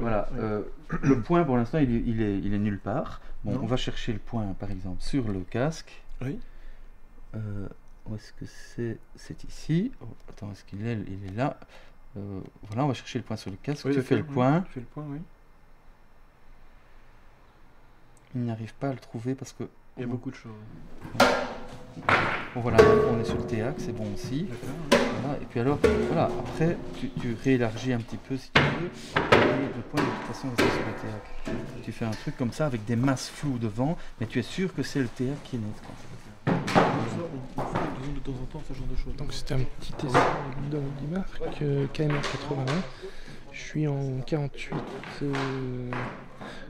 Voilà, euh, le point pour l'instant il, est- il est, il est nulle part. Bon, Non. on va chercher le point par exemple sur le casque. Oui. Euh, où est-ce que c'est? C'est ici. Oh, attends, est-ce qu'il est? Il est là. Euh, voilà, on va chercher le point sur le casque. Oui, tu fais le oui. point. Tu fais le point, oui. Il n'arrive pas à le trouver parce que. Il y a beaucoup de choses. Bon, voilà, on est sur le théâtre, c'est bon aussi. Voilà, et puis alors, voilà, après, tu, tu réélargis un petit peu si tu veux. Et le point, de toute façon, c'est sur le théâtre. Tu fais un truc comme ça avec des masses floues devant, mais tu es sûr que c'est le théâtre qui est net. Quoi. Ça, on, on fait disons, de temps en temps ce genre de choses. Donc c'était un petit essai de marque euh, KMR 81. Je suis en 48, euh,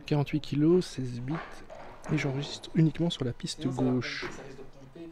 48 kg, 16 bits et j'enregistre uniquement sur la piste gauche.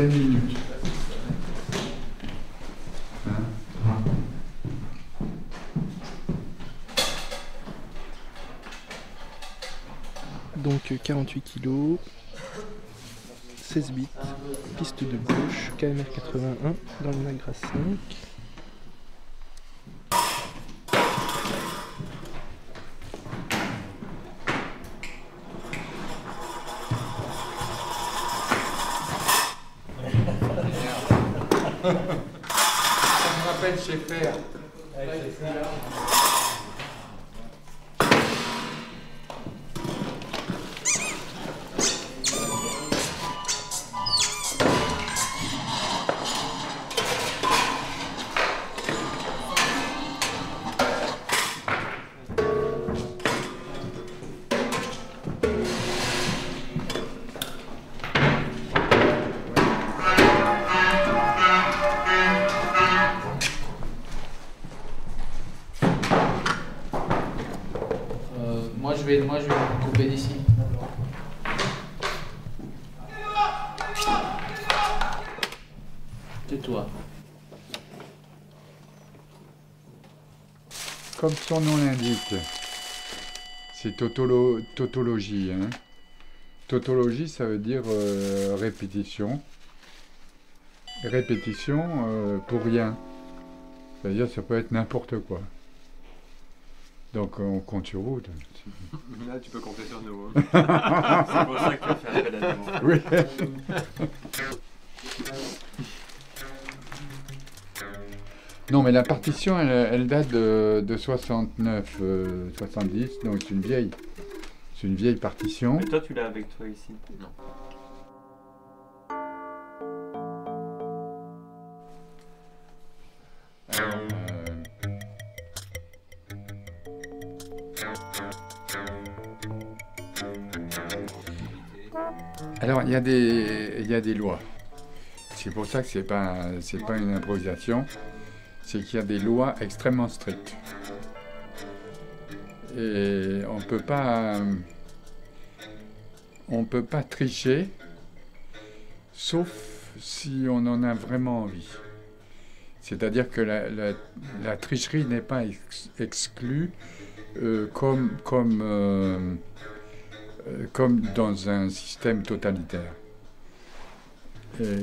21 minutes. Hein Donc euh, 48 kg, 16 bits, piste de gauche, KMR 81 dans le Nagra 5. Euh, Comme son nom l'indique, c'est tautolo- tautologie. Hein. Tautologie, ça veut dire euh, répétition. Répétition euh, pour rien. C'est-à-dire ça peut être n'importe quoi. Donc on compte sur vous. Là, tu peux compter sur nous. hein. C'est pour ça que tu as fait appel à nous. Oui. Non, mais la partition, elle, elle date de, de 69, euh, 70, donc c'est une vieille. C'est une vieille partition. Mais toi, tu l'as avec toi ici? Non. Euh, Alors, il y, a des- il y a des lois. C'est pour ça que c'est pas, c'est pas une improvisation. C'est qu'il y a des lois extrêmement strictes. Et on peut pas, on peut pas tricher, sauf si on en a vraiment envie. C'est-à-dire que la, tricherie n'est pas ex- exclue euh, comme, comme, euh, euh, comme dans un système totalitaire.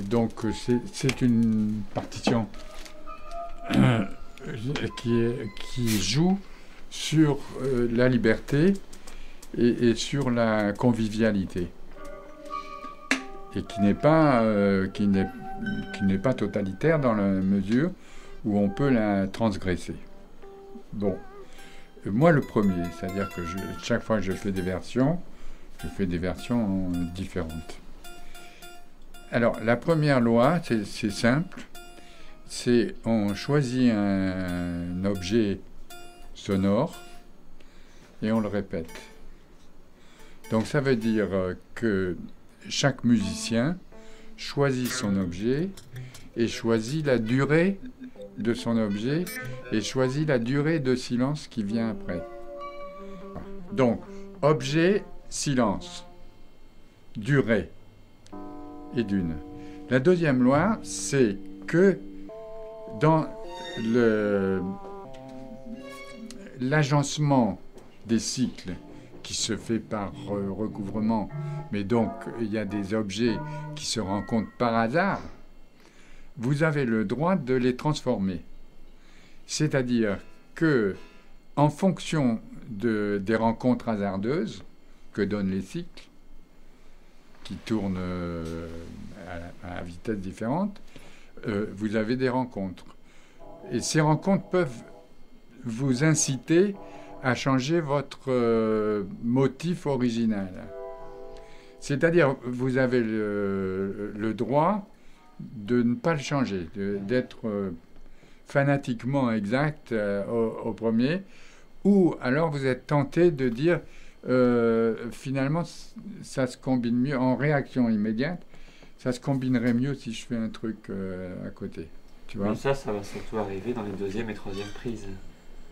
Donc c'est- une partition qui, est- qui joue sur euh, la liberté et, sur la convivialité et qui n'est pas euh, qui n'est qui n'est pas totalitaire dans la mesure où on peut la transgresser. Bon, Euh, moi le premier, c'est-à-dire que chaque fois que je fais des versions, je fais des versions euh, différentes. Alors la première loi, c'est simple, c'est on choisit un objet sonore et on le répète. Donc ça veut dire euh, que chaque musicien choisit son objet et choisit la durée de son objet et choisit la durée de silence qui vient après. Donc, objet, silence, durée et d'une. La deuxième loi, c'est que dans l'agencement des cycles qui se fait par euh, recouvrement, mais donc il y a des objets qui se rencontrent par hasard, vous avez le droit de les transformer. C'est-à-dire que, en fonction de- des rencontres hasardeuses que donnent les cycles, qui tournent euh, à vitesse différente, euh, vous avez des rencontres. Et ces rencontres peuvent vous inciter à changer votre euh, motif original. C'est-à-dire, vous avez le, droit de ne pas le changer, d'être euh, fanatiquement exact au, premier, ou alors vous êtes tenté de dire, finalement, ça se combine mieux en réaction immédiate, ça se combinerait mieux si je fais un truc euh, à côté. Tu vois Mais ça, ça va surtout arriver dans les deuxième et troisième prises.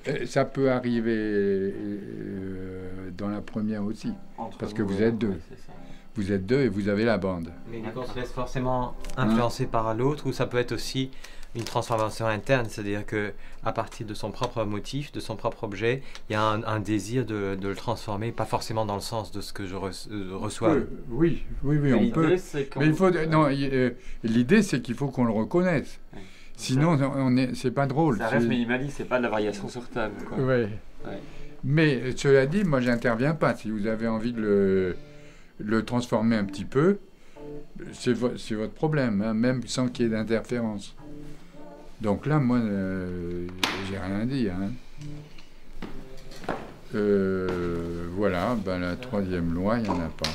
Euh, Ça peut arriver euh, dans la première aussi. Entre Parce que vous êtes deux. ça. Vous êtes deux et vous avez la bande. Mais on se laisse forcément influencer par l'autre, ou ça peut être aussi une transformation interne, c'est-à-dire que à partir de son propre motif, de son propre objet, il y a un, un désir de, de le transformer, pas forcément dans le sens de ce que je re- euh, reçois. Euh, oui, oui, oui, on peut. Mais il faut. Non, euh, l'idée c'est qu'il faut qu'on le reconnaisse. Ouais. Sinon, on est, c'est pas drôle. Ça reste c'est- minimaliste, c'est pas de la variation sur table. Quoi. Ouais. Ouais. Mais euh, cela dit, moi, j'interviens pas. Si vous avez envie de le, le transformer un petit peu, c'est vo- c'est votre problème, hein, même sans qu'il y ait d'interférence. Donc là, moi, euh, j'ai rien dit. hein. Euh, voilà, ben, la troisième loi, il n'y en a pas.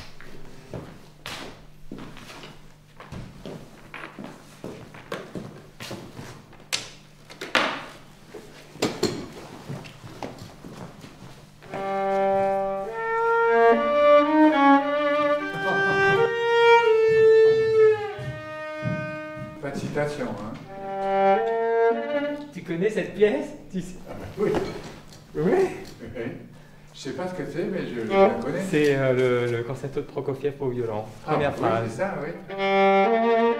Connais. C'est euh, le, le concerto de Prokofiev au violon. Ah, Première oui, phrase. c'est ça, oui. Euh,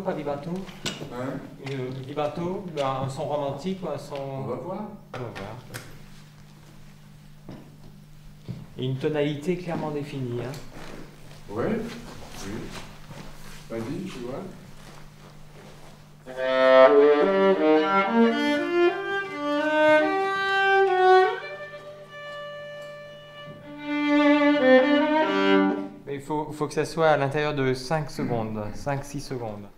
pas vibrato? Hein? Euh, Vibrato, un son romantique ou un son. On va voir. Et une tonalité clairement définie. Hein. Oui. Oui. Vas-y, tu vois. Mais il faut, faut que ça soit à l'intérieur de 5 secondes, 5-6 secondes.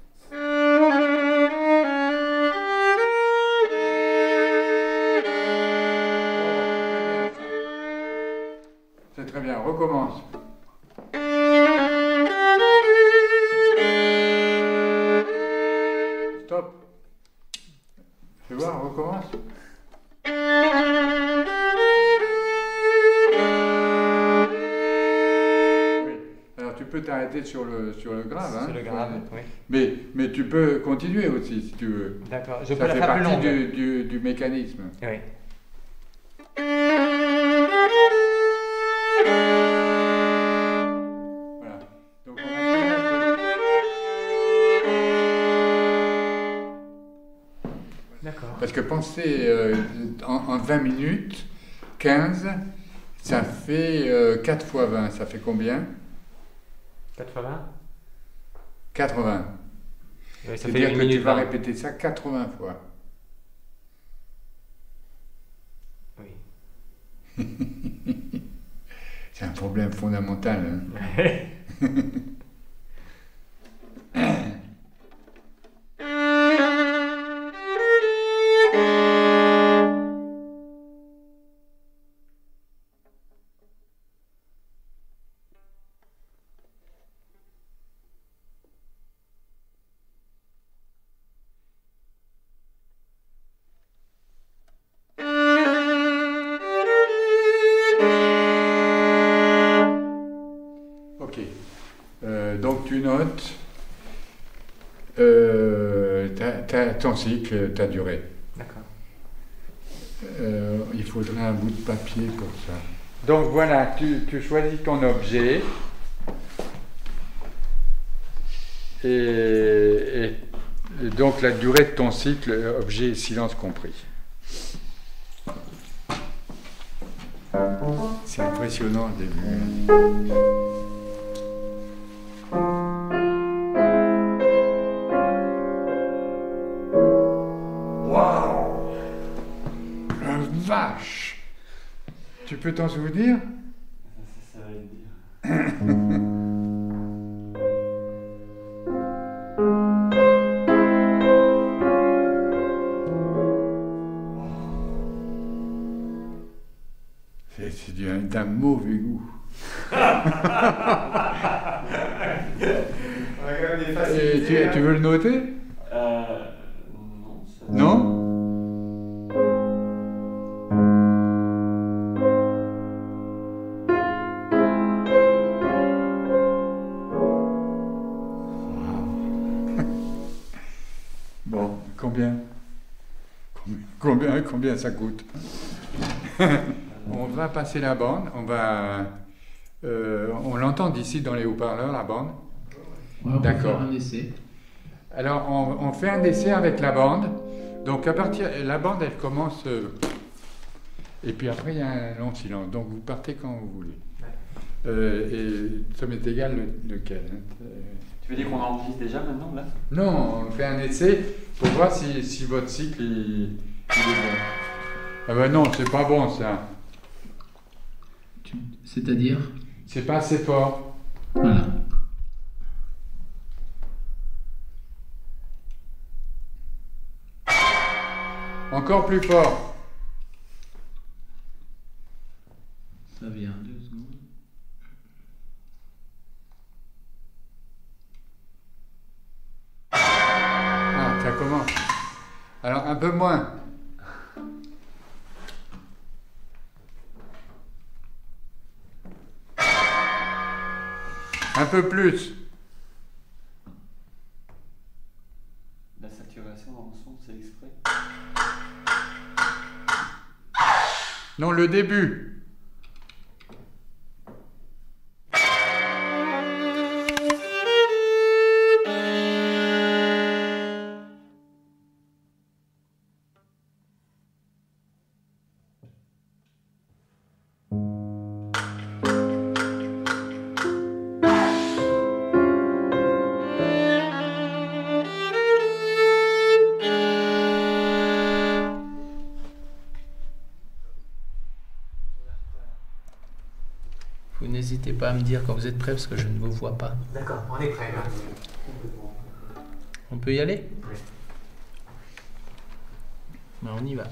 Oui. Alors tu peux t'arrêter sur le, sur le grave. Hein, sur le grave, oui. Mais, mais tu peux continuer aussi si tu veux. D'accord, je Ça peux la faire plus longue. Du, du, du mécanisme. Oui. Penser euh, en, en 20 minutes, 15, ça fait euh, 4 fois 20, ça fait combien? 80 80. Oui, ça fait C'est-à-dire que tu minute vas 20. répéter ça 80 fois. Oui. C'est un problème fondamental. hein. ton cycle, ta durée. D'accord. Euh, il faudrait un bout de papier pour ça. Donc voilà, tu, tu choisis ton objet. Et, et- et donc la durée de ton cycle, objet et silence compris. C'est impressionnant le début. Tu peux t'en passer la bande, on va... euh, on l'entend d'ici dans les haut-parleurs, la bande. Ouais, D'accord. faire un essai. Alors, on, on fait un essai avec la bande. Donc, à partir, la bande, elle commence. euh, et puis après, il y a un long silence. Donc, vous partez quand vous voulez. Euh, et ça m'est égal le- lequel. hein. Tu veux dire qu'on enregistre déjà maintenant là? Non, on fait un essai pour voir si, si votre cycle il, il est bon. Ah ben non, c'est pas bon ça. C'est-à-dire C'est pas assez fort. Voilà. Encore plus fort. Ça vient deux secondes. Ah, ça commence. Alors, un peu moins. Un peu plus. La saturation dans le son, c'est exprès? Non, le début. Me dire quand vous êtes prêt parce que je ne vous vois pas. D'accord, on est prêt là. On peut y aller? Oui. Ben, on y va.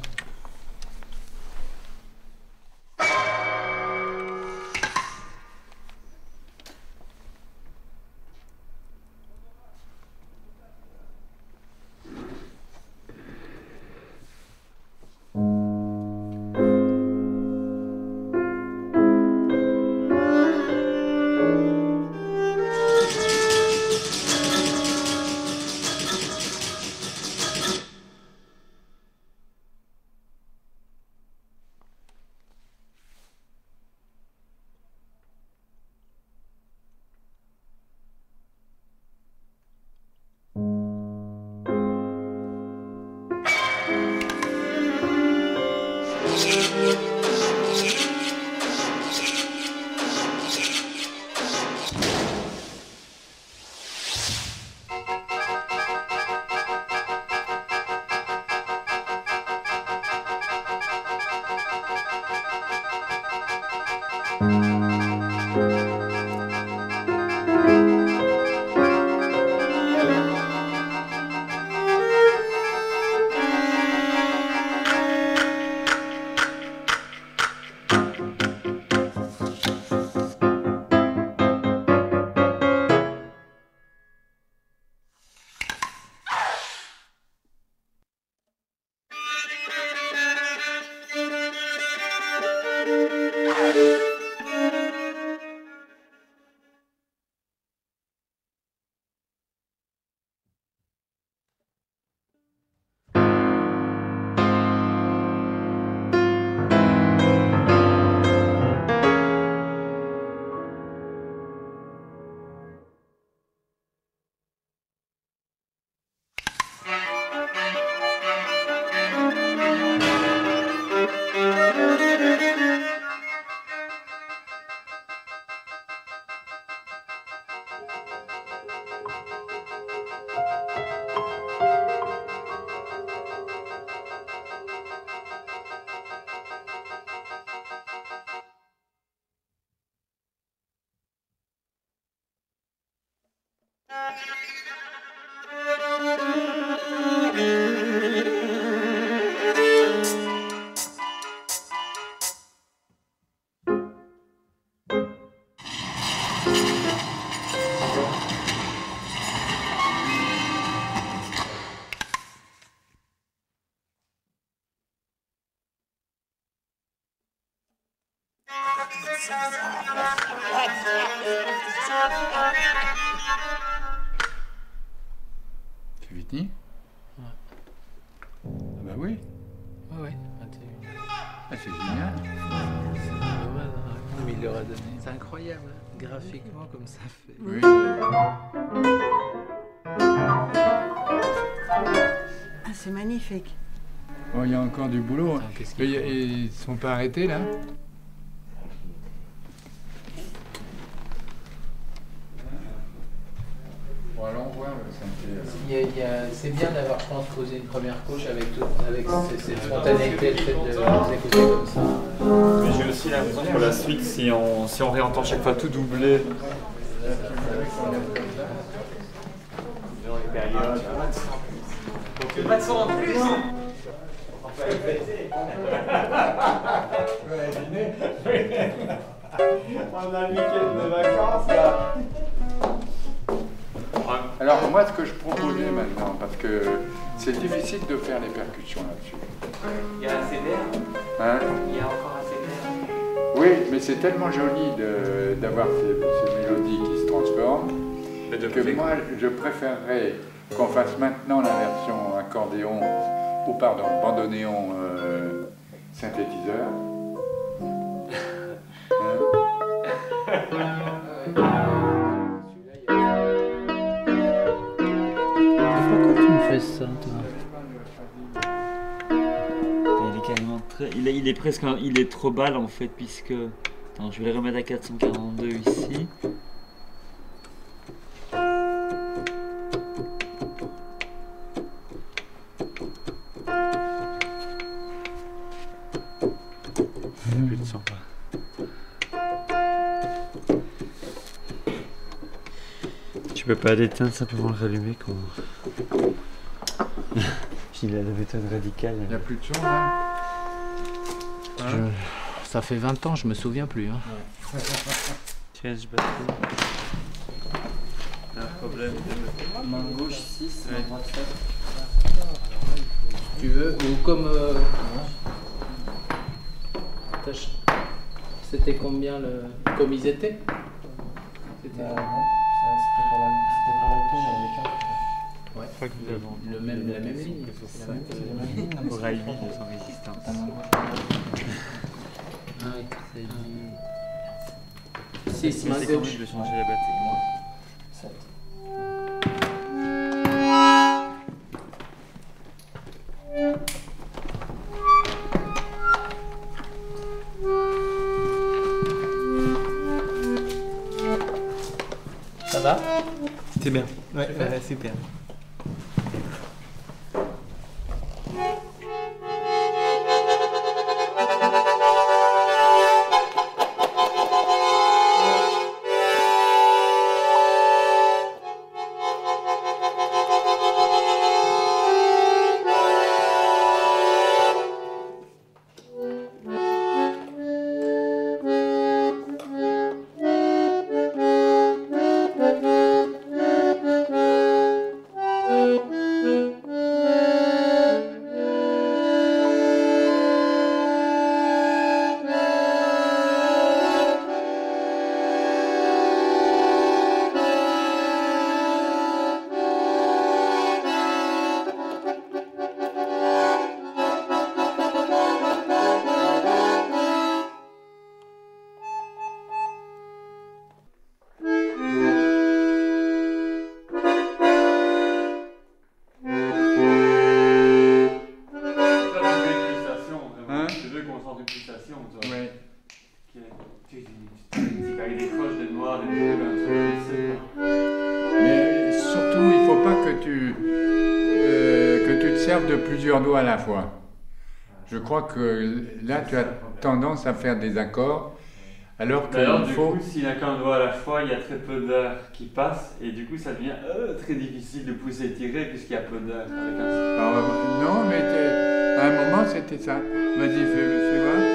Du boulot. Attends, qu'est-ce Et, qu'il et ils sont pas arrêtés là a- C'est bien d'avoir, je pense, posé une première couche avec, tout, avec cette, spontanéité, le fait de les écouter comme ça. Mais j'ai aussi l'impression que pour la suite, si on, si on réentend chaque fois tout doublé, dans les périodes. Pas de son en plus On a le week-end de vacances là. Alors moi, ce que je proposais maintenant, parce que c'est difficile de faire les percussions là-dessus. Il y a assez d'air, Hein il y a encore assez d'air. oui, mais c'est tellement joli de- d'avoir ces, ces mélodies qui se transforment Mais de que moi, je préférerais qu'on fasse maintenant la version accordéon, ou pardon, bandonéon euh, synthétiseur. Pourquoi tu me fais ça, toi Il est carrément très. Il est, il est presque. un- Il est trop balle en fait, puisque. Attends, je vais le remettre à 442 ici. Tu peux pas l'éteindre, simplement le rallumer quand. Il a la méthode radicale. Il n'y a plus de son là Je- Ça fait 20 ans, je me souviens plus. Hein. Tiens, je batterie. Un problème de main gauche 6, main droite 7. Tu veux Ou comme. euh, C'était combien le. Comme ils étaient? C'était Ouais. le même, la même ligne. c'est la même- Pour Raimi, de son résistance. Ah oui, c'est du- 6 main C'est quand gauche. je vais changer la batterie, moi. Ça va? C'est bien. Ouais, Super. ouais, super. À la fois. Je crois que là, tu as tendance à faire des accords, alors Alors, du faut. coup, s'il a qu'un doigt à la fois, il y a très peu d'air qui passe, et du coup, ça devient euh, très difficile de pousser et tirer puisqu'il y a peu un- Alors, non, mais à un moment, c'était ça. Vas-y, fais, fais voir.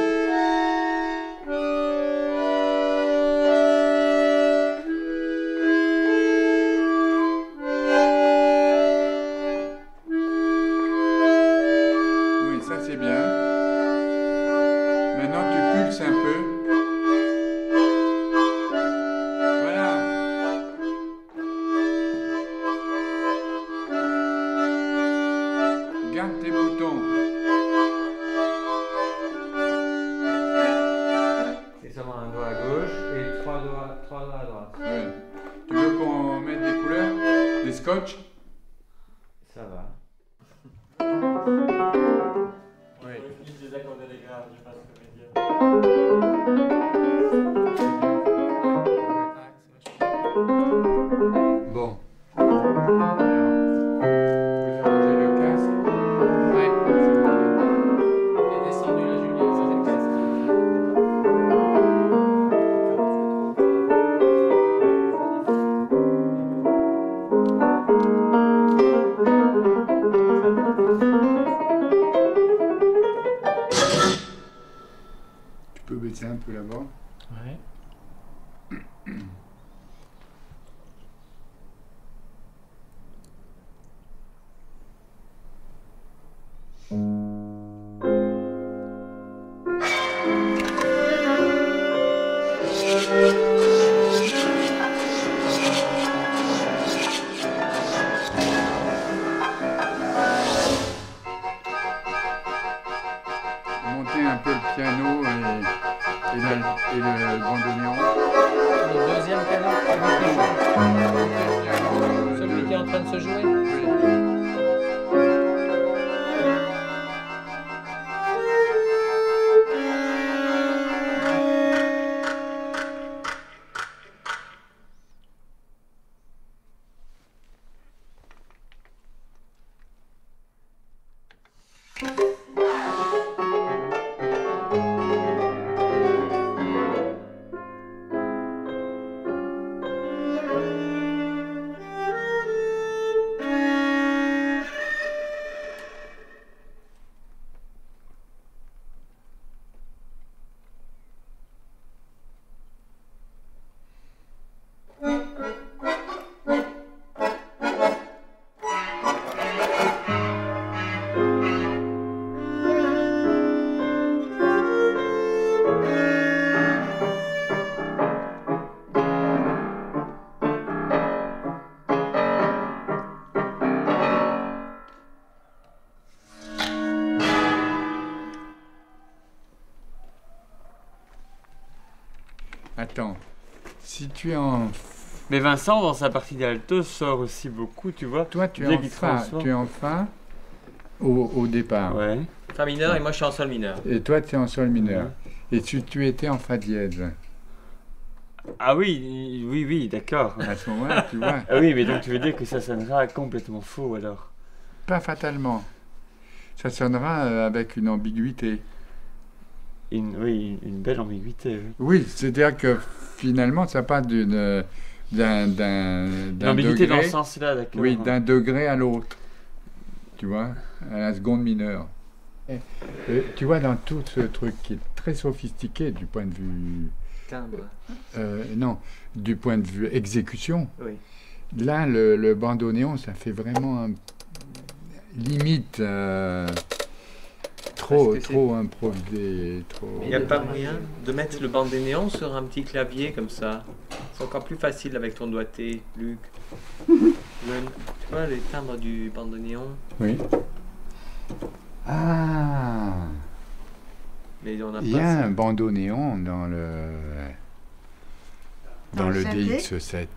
Mais Vincent, dans sa partie d'alto, sort aussi beaucoup, tu vois. Toi, tu es en fa. Tu es en fa au, au départ. Ouais. Fa mineur et moi je suis en sol mineur. Et toi, tu es en sol mineur. Et tu, tu étais en fa dièse. Ah oui, oui, oui, d'accord. À ce moment-là, tu vois. Ah oui, mais donc tu veux dire que ça sonnera complètement faux alors? Pas fatalement. Ça sonnera euh, avec une ambiguïté. une, Oui, une belle ambiguïté. oui. Oui, c'est-à-dire que finalement, ça passe d'une, euh, d'un, d'un, Une d'un ambiguïté dans degré, ce sens-là, d'accord. oui, d'un degré à l'autre. Tu vois, à la seconde mineure. Et, et tu vois, dans tout ce truc qui est très sophistiqué du point de vue, Timbre. euh, non, du point de vue exécution, Oui. là, le, le bandoneon, ça fait vraiment un- limite euh, trop, trop improvisé, trop. Il n'y a pas moyen de mettre le bandoneon sur un petit clavier comme ça. C'est encore plus facile avec ton doigté, Luc. Le- tu vois les timbres du bandoneon Oui. Ah. Mais on n'a Il y a un bandoneon dans le dans, Dans le le synthé DX7.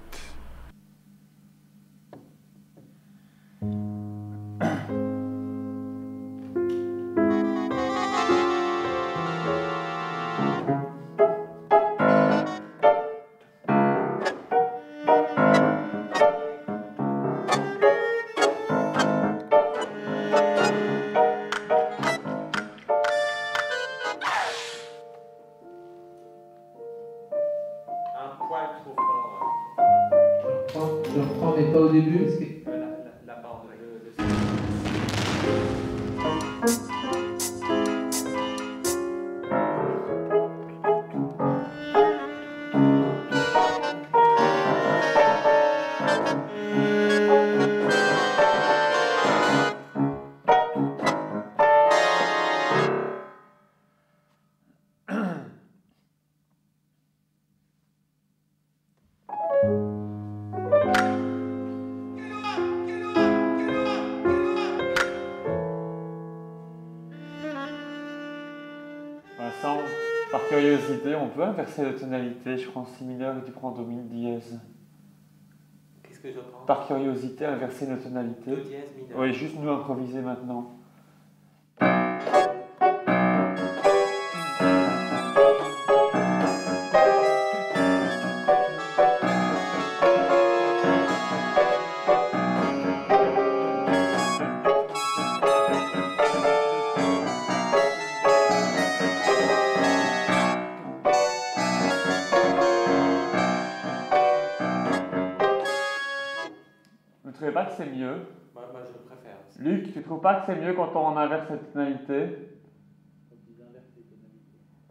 Inverser la tonalité. Je prends si mineur et tu prends do mi dièse. Qu'est-ce que je prends? Par curiosité, inverser la tonalité. Do dièse mineur. Oui, juste nous improviser maintenant. Luc, tu trouves pas que c'est mieux quand on inverse cette tonalité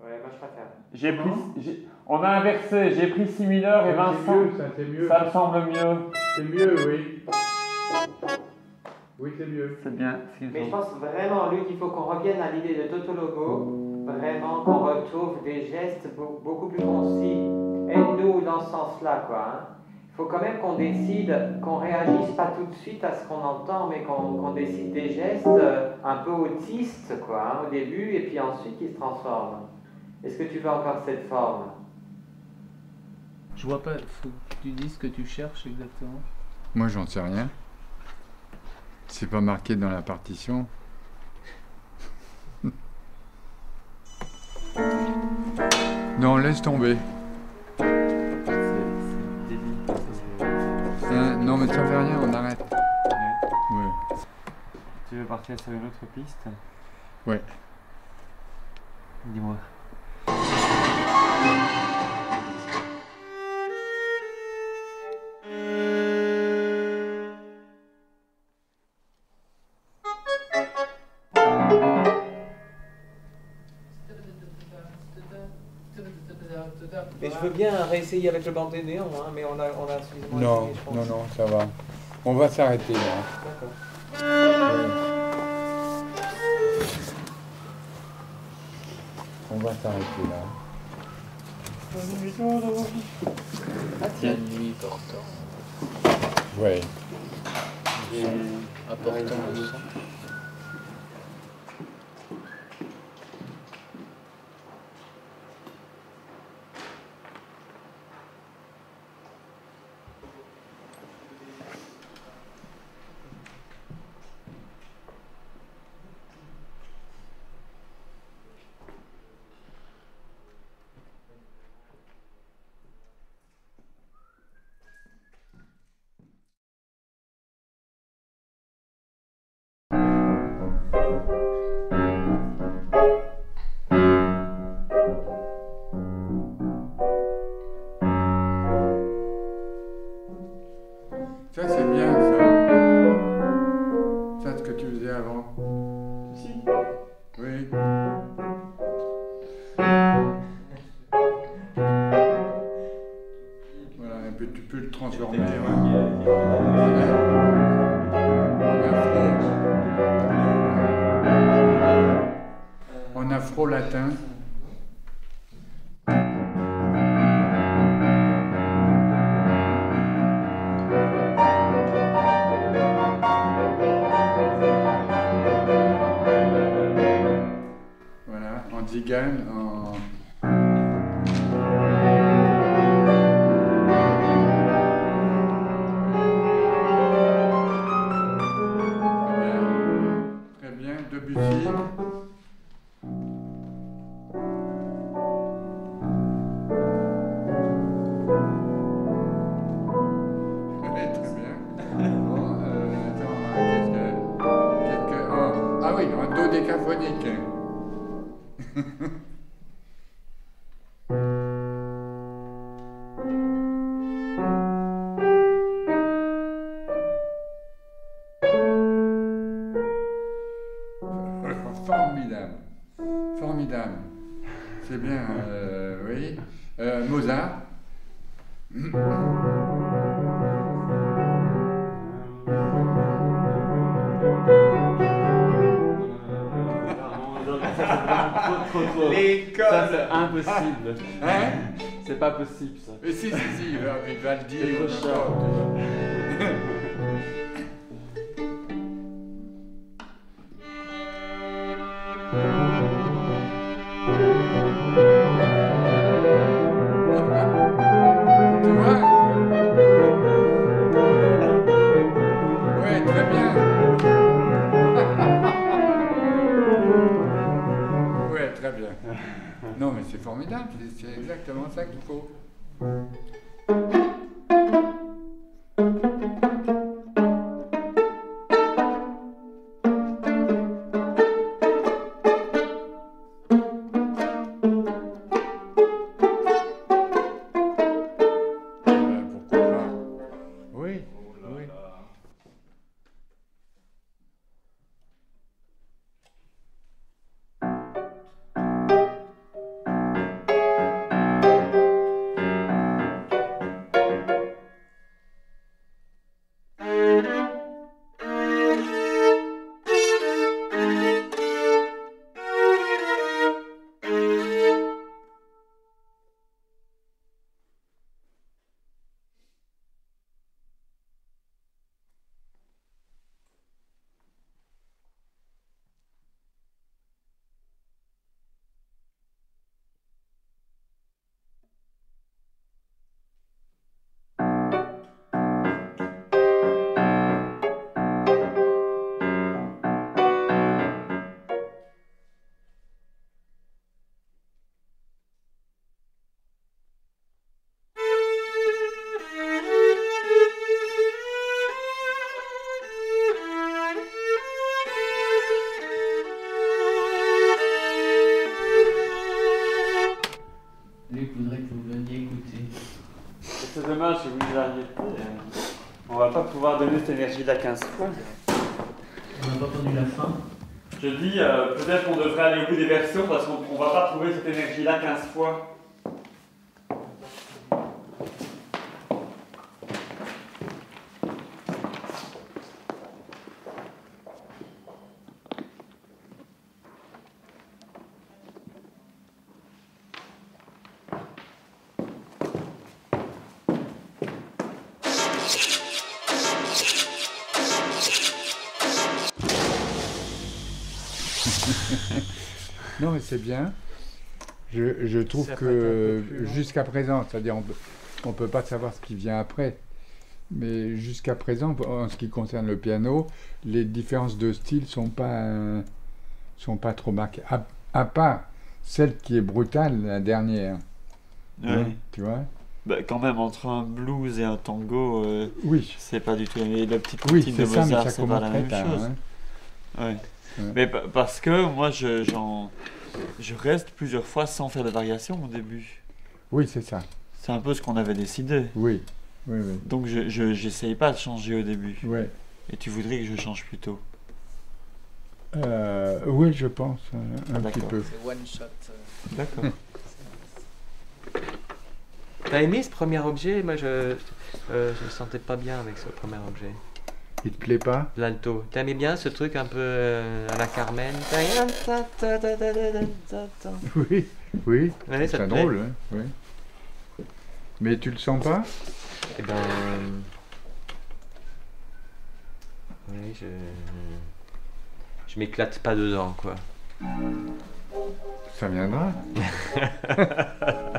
Ouais, moi je préfère. J'ai pris, j'ai- on a inversé, j'ai pris si mineur et Vincent, ça c'est mieux. ça me semble mieux. C'est mieux, oui. Oui, c'est mieux. C'est bien. ce Mais je pense vraiment, Luc, il faut qu'on revienne à l'idée de Totologo. Vraiment qu'on retrouve des gestes beau- beaucoup plus concis. Aide-nous dans ce sens-là, quoi. hein. Il faut quand même qu'on décide, qu'on réagisse pas tout de suite à ce qu'on entend, mais qu'on qu'on décide des gestes euh, un peu autistes, quoi, hein, au début, et puis ensuite qui se transforment. Est-ce que tu veux encore cette forme? Je vois pas, faut que tu dises ce que tu cherches exactement. Moi, j'en sais rien. C'est pas marqué dans la partition. non, laisse tomber. Non, mais ça fait rien, on arrête. Ouais. Tu veux partir sur une autre piste Ouais. Dis-moi. Je veux bien réessayer avec le bandé néon, hein, mais on a, on a suffisamment Non, essayé, je pense. non, non, ça va. On va s'arrêter là. D'accord. On va s'arrêter là. La nuit portant. Ouais. Apportant le sang. Ouais, très bien. Non, mais c'est formidable, c'est exactement ça qu'il faut. 18 à 15 fois. On n'a pas entendu la fin. Je dis, euh, peut-être qu'on devrait aller au bout des versions parce qu'on ne va pas trouver cette énergie-là 15 fois. C'est bien. Je, je trouve que jusqu'à présent, c'est-à-dire on peut, on peut pas savoir ce qui vient après, mais jusqu'à présent, en ce qui concerne le piano, les différences de style sont pas euh, sont pas trop marquées. À, à part celle qui est brutale, la dernière. Ouais. Hein, tu vois? Bah, quand même, entre un blues et un tango, euh, Oui. c'est pas du tout. Et la petite Oui, routine de c'est ça, mais Mozart, ça c'est pas la même tard. chose. hein. Ouais. Ouais. Mais pa- parce que moi, je, j'en, je reste plusieurs fois sans faire de variation au début. Oui, c'est ça. C'est un peu ce qu'on avait décidé. Oui, oui, oui. Donc, je, je, j'essaye pas de changer au début. Ouais. Et tu voudrais que je change plus tôt? Euh, oui, je pense, euh, un Ah, petit d'accord. peu. C'est one shot. D'accord. T'as aimé ce premier objet? Moi, je euh, je me sentais pas bien avec ce premier objet. Il te plaît pas? L'alto. T'aimais bien ce truc un peu euh, à la Carmen? Oui, oui. Ouais, c'est drôle, hein, oui. Mais tu le sens pas? Eh ben. euh, Oui, je. Je m'éclate pas dedans, quoi. Ça viendra.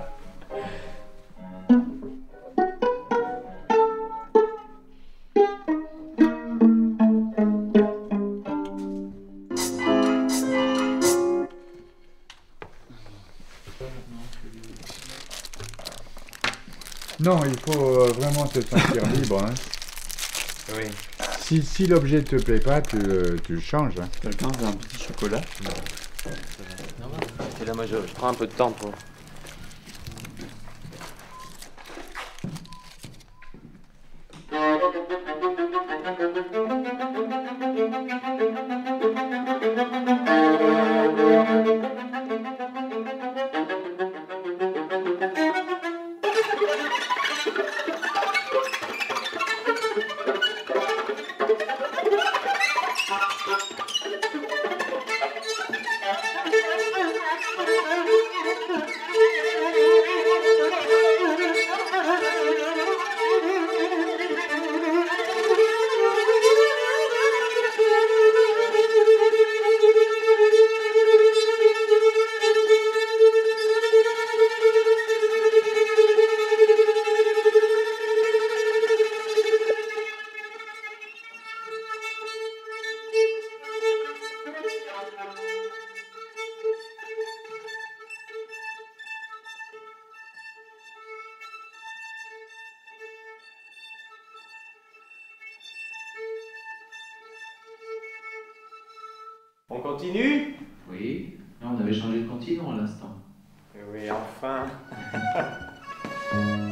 vraiment se sentir libre. hein. Oui. Si, si l'objet te plaît pas, tu, le- tu le changes. hein. Quelqu'un veut un petit chocolat? Et là, moi, je, je prends un peu de temps pour. On continue? Oui. Non, on avait changé de continent à l'instant. Oui, enfin.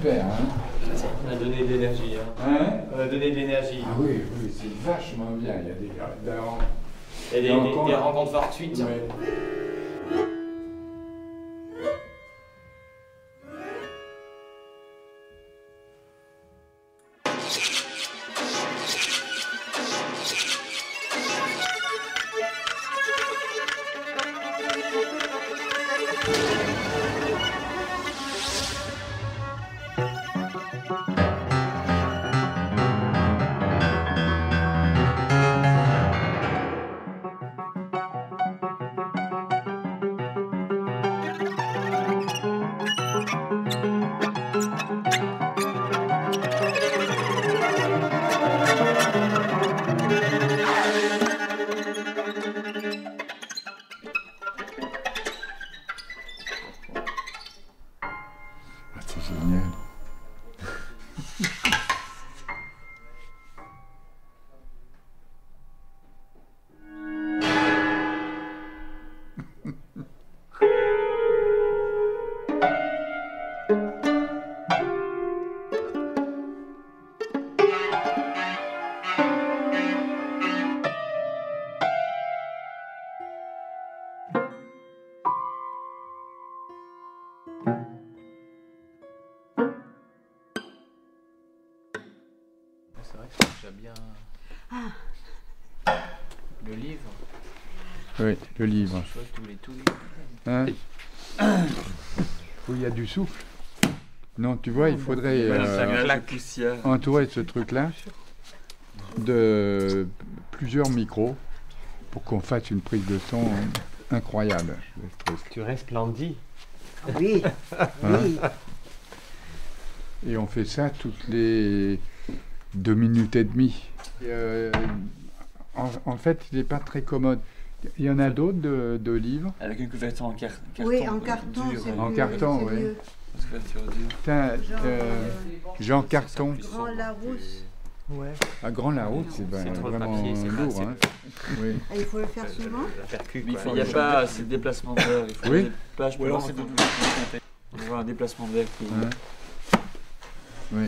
super, hein On a donné de l'énergie. Hein. Hein On a donné de l'énergie. Ah oui, oui, c'est vachement bien. Il y a des, des- Il y a des, des rencontres fortuites. Ouais. C'est vrai que c'est déjà bien. Le livre, Oui, le livre. je vois tous les tous les. Hein Où il y a du souffle. Non, tu vois, il faudrait euh, entourer ce truc-là de plusieurs micros pour qu'on fasse une prise de son incroyable. Tu resplendis. Oui, oui. Et on fait ça toutes les deux minutes et demie. Et, euh, en, en fait, il n'est pas très commode. Il y en a d'autres de, de livres. Avec une couverture en car- carton. Oui, en carton, dur, euh, En mieux, carton, oui. mieux. Putain, Genre, euh, Jean Carton. Grand Larousse. Ouais. À Grand Laroute, c'est ben, C'est trop de vraiment papier, lourd. assez. Hein. Oui. Ah, il faut le faire souvent il n'y a pas assez de déplacement d'air. Il faut Oui. c'est voir double. On voit un déplacement d'air qui. Oui.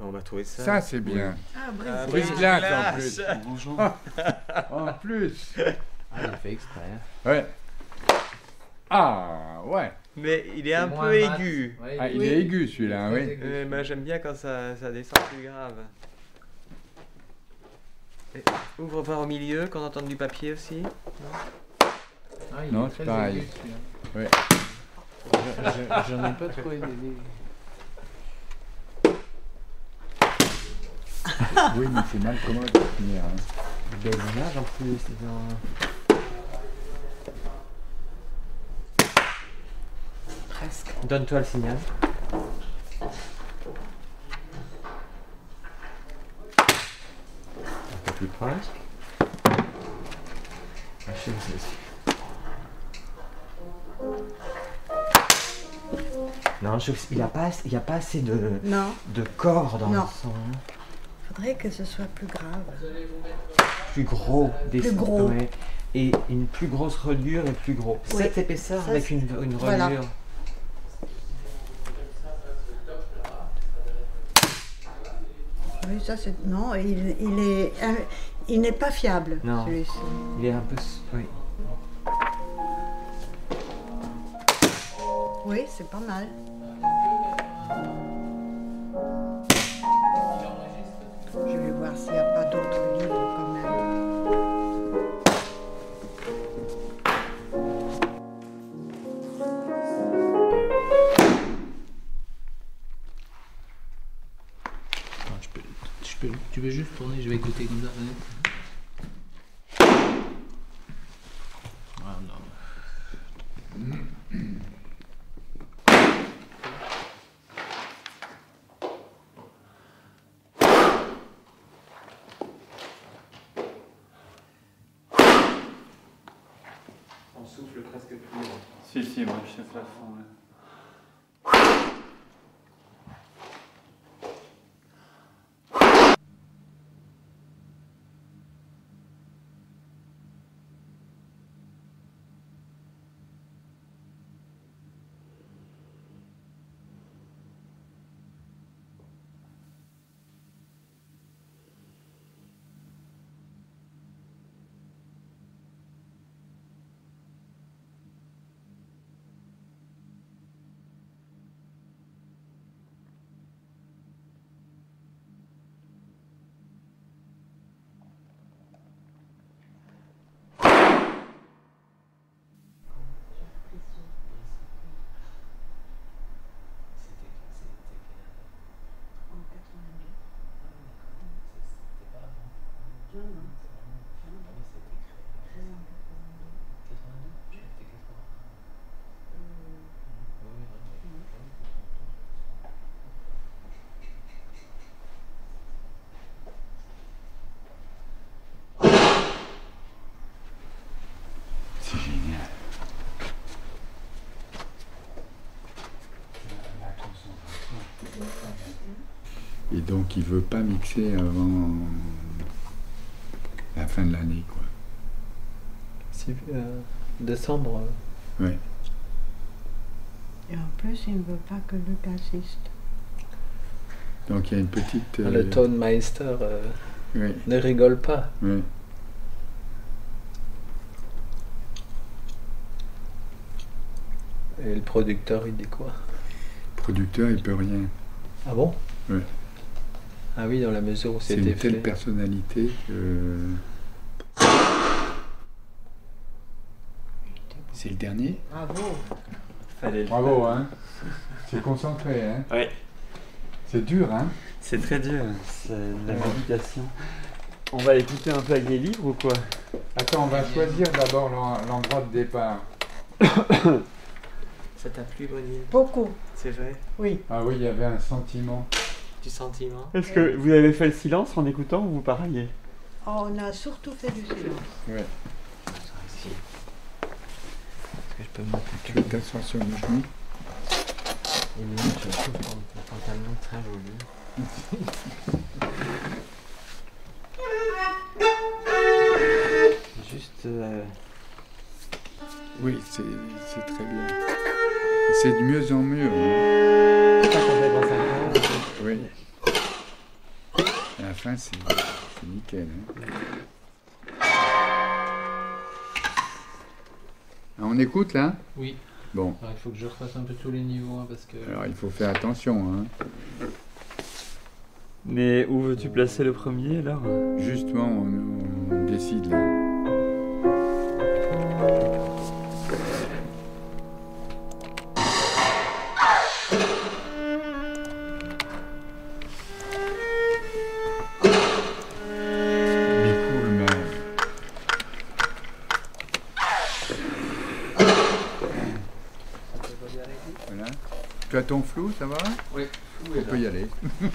On va trouver ça. Ça, c'est bien. Ah, Ah, brise Brise glace en plus. Bonjour. En plus. Ah, il fait exprès. Ouais. Ah, ouais. Mais il est un peu aigu. Ouais, Ah, il Oui. est aigu celui-là, oui. aigu. Euh, ben, J'aime bien quand ça, ça descend plus grave. Et ouvre voir au milieu, qu'on entende du papier aussi. Ah, il Non, est c'est pareil. aigu, celui-là. Ouais. Je- je- J'en ai pas trouvé des. Oui, mais c'est mal commode de finir. hein. Belle image en plus. c'est dans- presque. Donne-toi le signal. Un peu plus proche. Non, je- il n'y a, pas il a assez de, Non, de corps dans Non. le son. faudrait que ce soit plus grave. Plus gros. Des Plus sons, gros. ouais. Et une plus grosse reliure et plus gros. Oui. Cette épaisseur Ça, avec une, une reliure. voilà. Ça c'est. Non, il, il est. Il n'est pas fiable, Non. celui-ci. Il est un peu. Oui. Oui, c'est pas mal. Je vais voir s'il n'y a pas d'autres veux juste tourner, je vais écouter comme ça. Ah, non. On souffle presque plus. Si, si, moi je sais faire Et donc il veut pas mixer avant la fin de l'année, quoi. C'est euh, décembre. Ouais. Et en plus, il ne veut pas que Luc assiste. Donc il y a une petite. euh, euh, Le Tonmeister euh, ne rigole pas. ouais. Et le producteur, il dit quoi? Le producteur, il peut rien. Ah bon? Ouais. Ah oui, dans la mesure où C'est c'était une telle fait. personnalité que. C'est le dernier Bravo. Fallait le Bravo, hein C'est concentré, hein Ouais. C'est dur, hein C'est très dur, c'est de la méditation. On va écouter un peu avec les livres ou quoi? Attends, on va choisir d'abord l'en- l'endroit de départ. Ça t'a plu, Bonnie Beaucoup, C'est vrai? Oui. Ah oui, il y avait un sentiment. Du sentiment Est-ce que vous avez fait le silence en écoutant ou vous parliez? Oh, on a surtout fait du silence. Ouais. Ici. Est-ce que je peux me Tu veux t'asseoir sur le genou? Et moi, je trouve ton pantalon très joli. Juste. euh, Oui, c'est c'est très bien. C'est de mieux en mieux. hein. Oui. À la fin, c'est c'est nickel. hein. Ah, on écoute là? Oui. Bon, Alors, il faut que je refasse un peu tous les niveaux hein, parce que. alors il faut faire attention. Hein. Mais où veux-tu placer le premier alors? Justement, on, on décide là. Ton flou, ça va? Oui, On peut y aller.